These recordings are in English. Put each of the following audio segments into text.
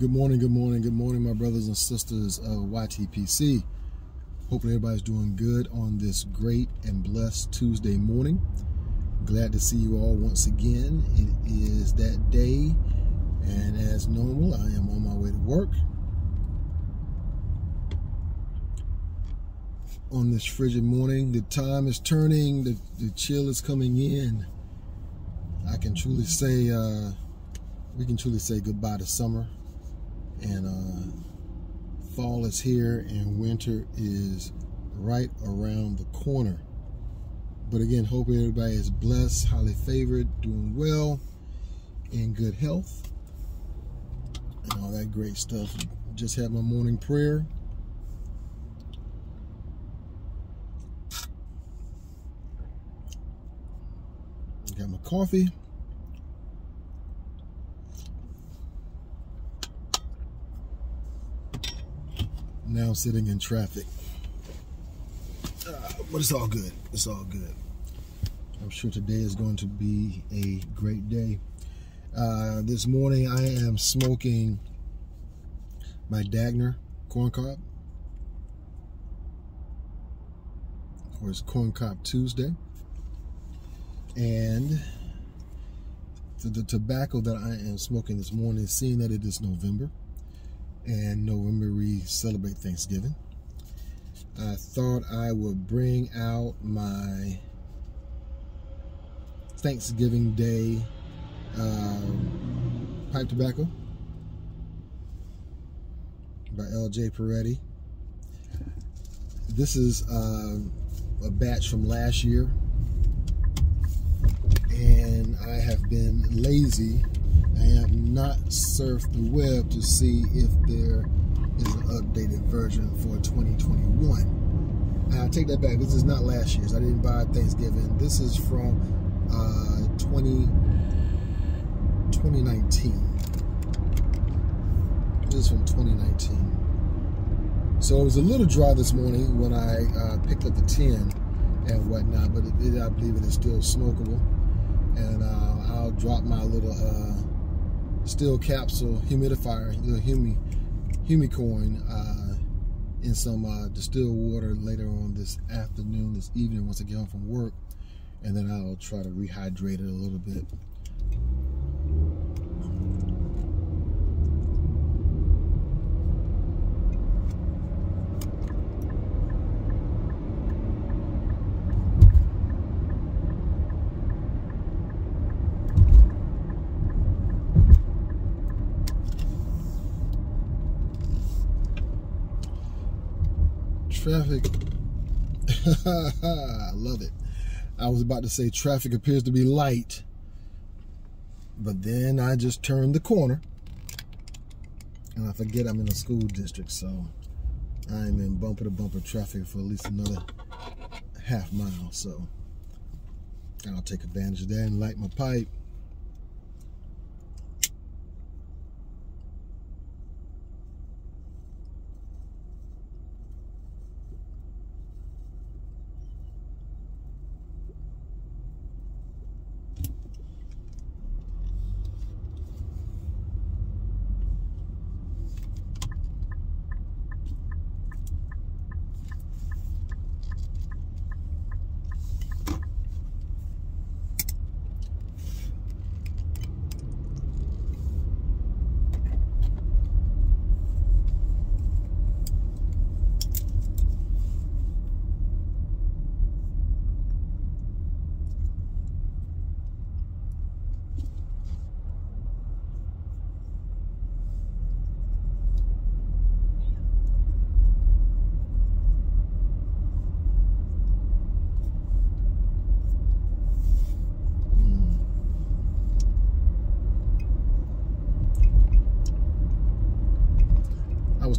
Good morning, good morning, good morning, my brothers and sisters of YTPC. Hoping everybody's doing good on this great and blessed Tuesday morning. Glad to see you all once again. It is that day, and as normal, I am on my way to work. On this frigid morning, the time is turning, the, the chill is coming in. I can truly say, uh, we can truly say goodbye to summer and uh, fall is here and winter is right around the corner. But again, hope everybody is blessed, highly favored, doing well, in good health, and all that great stuff. Just had my morning prayer. Got my coffee. Now sitting in traffic. Uh, but it's all good. It's all good. I'm sure today is going to be a great day. Uh, this morning I am smoking my Dagner corn cob. Of course, corn cob Tuesday. And the tobacco that I am smoking this morning, seeing that it is November, and November we celebrate Thanksgiving. I thought I would bring out my Thanksgiving Day um, pipe tobacco by LJ Peretti. This is uh, a batch from last year, and I have been lazy I have not surfed the web to see if there is an updated version for 2021. I take that back. This is not last year's. I didn't buy Thanksgiving. This is from uh, 20, 2019. This is from 2019. So it was a little dry this morning when I uh, picked up the tin and whatnot, but it, it, I believe it is still smokable. And uh, I'll drop my little uh, steel capsule humidifier, little humi, humicoin, uh, in some uh, distilled water later on this afternoon, this evening once I get home from work, and then I'll try to rehydrate it a little bit. Traffic. I love it. I was about to say traffic appears to be light, but then I just turned the corner and I forget I'm in a school district, so I'm in bumper to bumper traffic for at least another half mile. So I'll take advantage of that and light my pipe.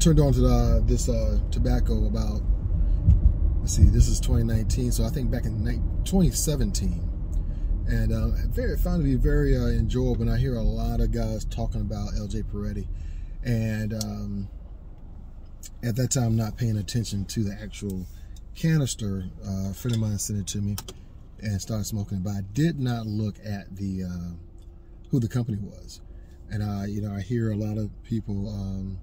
Turned on to uh, this uh, tobacco about, let's see, this is 2019, so I think back in 2017. And uh, very found to be very uh, enjoyable. And I hear a lot of guys talking about LJ Peretti. And um, at that time, not paying attention to the actual canister. Uh, a friend of mine sent it to me and started smoking. But I did not look at the uh, who the company was. And I, you know, I hear a lot of people um,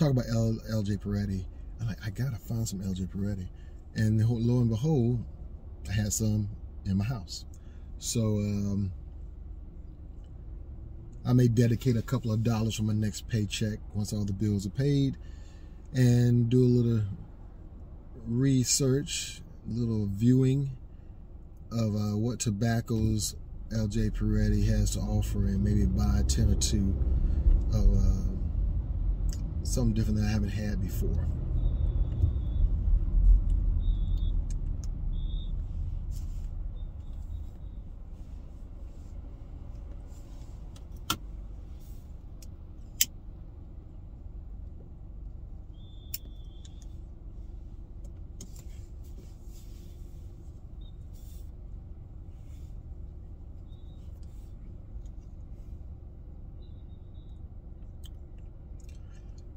talk about L, LJ Peretti. I'm like, I gotta find some LJ Peretti. And lo and behold, I had some in my house. So um, I may dedicate a couple of dollars from my next paycheck once all the bills are paid and do a little research, a little viewing of uh, what tobaccos LJ Peretti has to offer and maybe buy 10 or 2 of uh, something different that I haven't had before.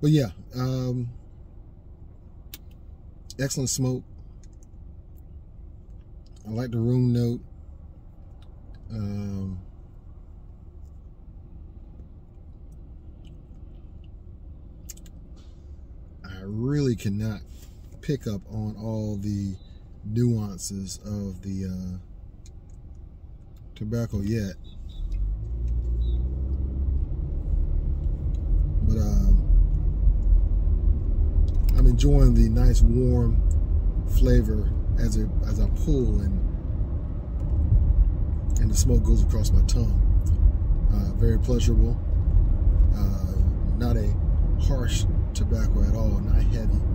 But yeah, um, excellent smoke. I like the room note. Um, I really cannot pick up on all the nuances of the uh, tobacco yet. But um, I'm enjoying the nice warm flavor as it as I pull and and the smoke goes across my tongue. Uh, very pleasurable. Uh, not a harsh tobacco at all. Not heavy.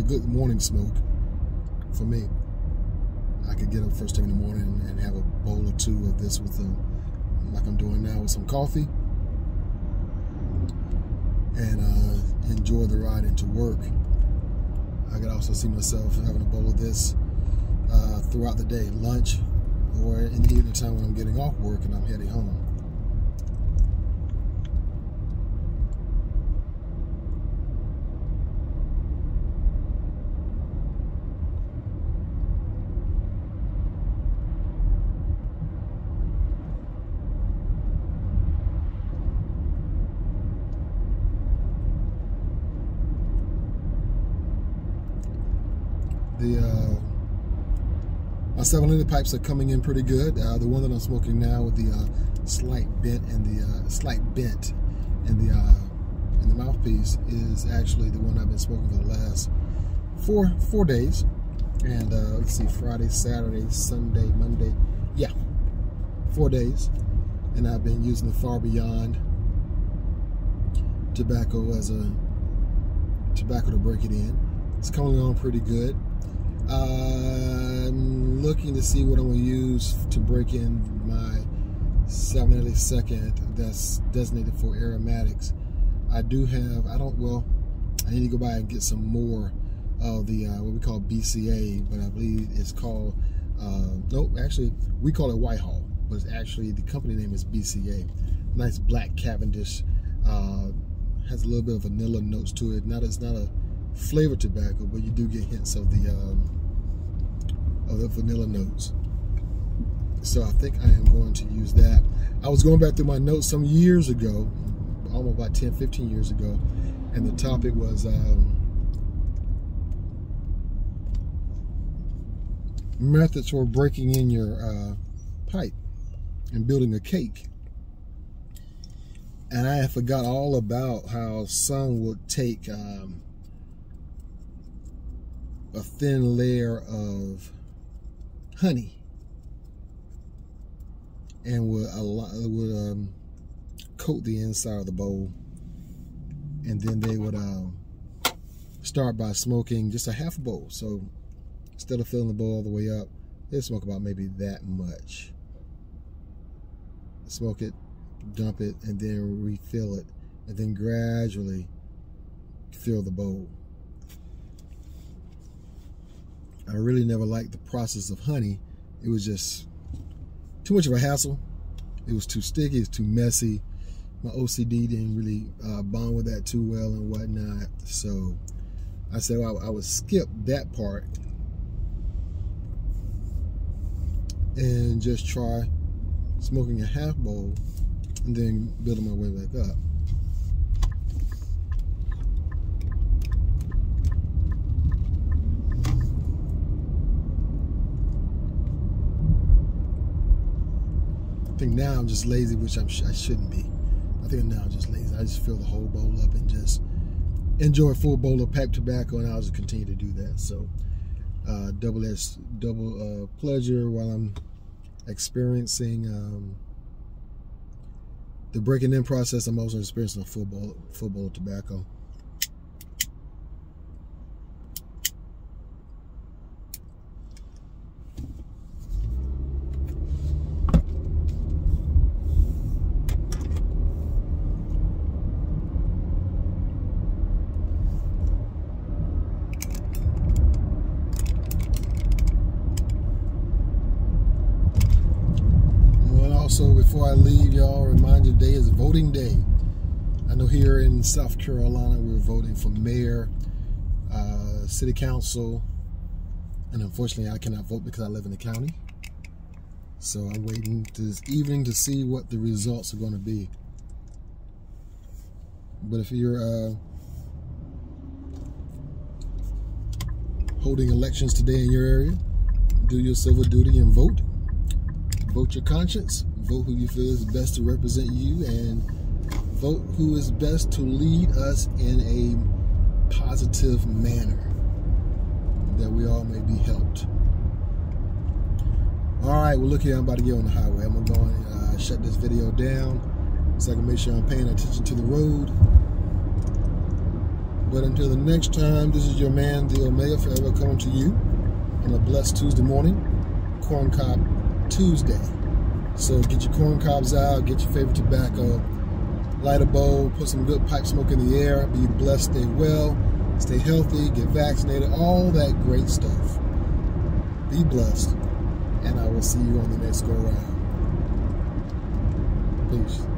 A good morning smoke for me. I could get up first thing in the morning and have a bowl or two of this with them, like I'm doing now with some coffee, and uh, enjoy the ride into work. I could also see myself having a bowl of this uh, throughout the day, lunch, or in the evening time when I'm getting off work and I'm heading home. The uh, my 700 pipes are coming in pretty good. Uh, the one that I'm smoking now with the uh, slight bent and the uh, slight bent in the uh, in the mouthpiece is actually the one I've been smoking for the last four four days. And uh, let's see, Friday, Saturday, Sunday, Monday, yeah, four days. And I've been using the Far Beyond tobacco as a tobacco to break it in. It's coming along pretty good. I'm looking to see what I'm going to use to break in my 782nd that's designated for aromatics. I do have, I don't, well, I need to go by and get some more of the, uh, what we call BCA, but I believe it's called, uh, nope, actually, we call it Whitehall, but it's actually, the company name is BCA. Nice black Cavendish, uh, has a little bit of vanilla notes to it. Not, it's not a flavored tobacco, but you do get hints of the, um, of the vanilla notes. So I think I am going to use that. I was going back through my notes some years ago, almost about 10, 15 years ago, and the topic was um, methods for breaking in your uh, pipe and building a cake. And I forgot all about how some would take um, a thin layer of honey and would would um, coat the inside of the bowl, and then they would um, start by smoking just a half bowl. So instead of filling the bowl all the way up, they smoke about maybe that much. Smoke it, dump it, and then refill it, and then gradually fill the bowl. I really never liked the process of honey. It was just too much of a hassle. it was too sticky, it's too messy. My OCD didn't really uh, bond with that too well and whatnot. So I said well, I would skip that part and just try smoking a half bowl and then building my way back up. Think now I'm just lazy, which I'm, I shouldn't be. I think now I'm just lazy. I just fill the whole bowl up and just enjoy a full bowl of pipe tobacco, and I'll just continue to do that. So, uh, double S, double uh, pleasure while I'm experiencing um, the breaking in process. I'm also experiencing a full bowl, full bowl of tobacco. also, before I leave, y'all, remind you today is voting day. I know here in South Carolina, we're voting for mayor, uh, city council, and unfortunately, I cannot vote because I live in the county. So I'm waiting this evening to see what the results are going to be. But if you're uh, holding elections today in your area, do your civil duty and vote. Vote your conscience vote who you feel is best to represent you and vote who is best to lead us in a positive manner that we all may be helped. All right, well, look here, I'm about to get on the highway. I'm gonna go and uh, shut this video down so I can make sure I'm paying attention to the road. But until the next time, this is your man, the Omega, forever coming to you on a blessed Tuesday morning, Corn Cob Tuesday. So get your corn cobs out, get your favorite tobacco, light a bowl, put some good pipe smoke in the air, be blessed, stay well, stay healthy, get vaccinated, all that great stuff. Be blessed, and I will see you on the next go around. Peace.